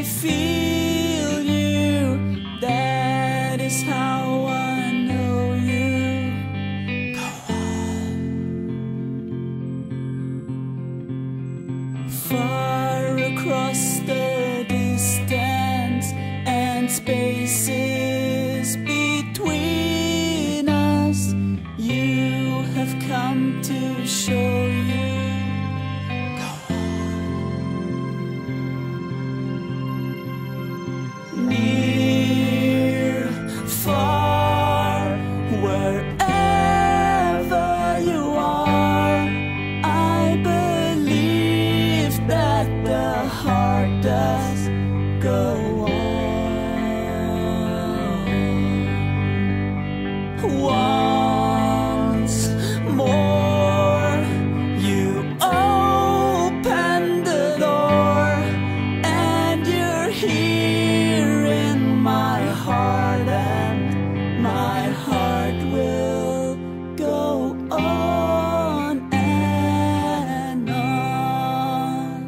I feel you, that is how I know you. Go on. Far across the distance and spaces between us, you have come to show. once more. You open the door, and you're here in my heart, and my heart will go on and on.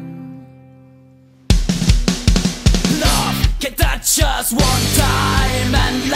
Love, get that just one time.